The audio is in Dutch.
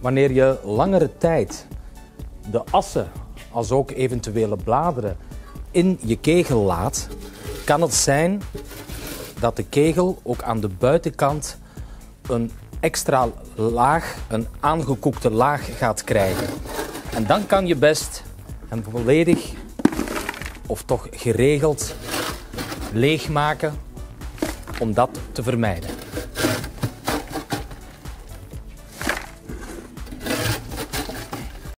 Wanneer je langere tijd de assen als ook eventuele bladeren in je kegel laat, kan het zijn dat de kegel ook aan de buitenkant een extra laag, een aangekoekte laag gaat krijgen. En dan kan je best hem volledig of toch geregeld leegmaken om dat te vermijden.